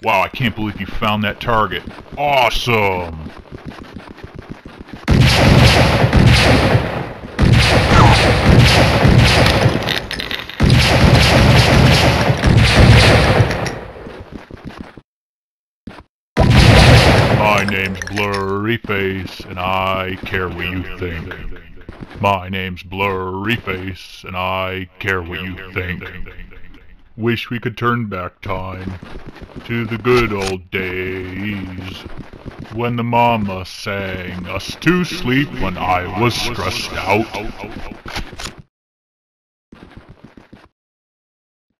Wow, I can't believe you found that target. Awesome! My name's Blurryface, and I care what you think. My name's Blurryface, and I care what you think. Wish we could turn back time to the good old days when the mama sang us to sleep when I was stressed out.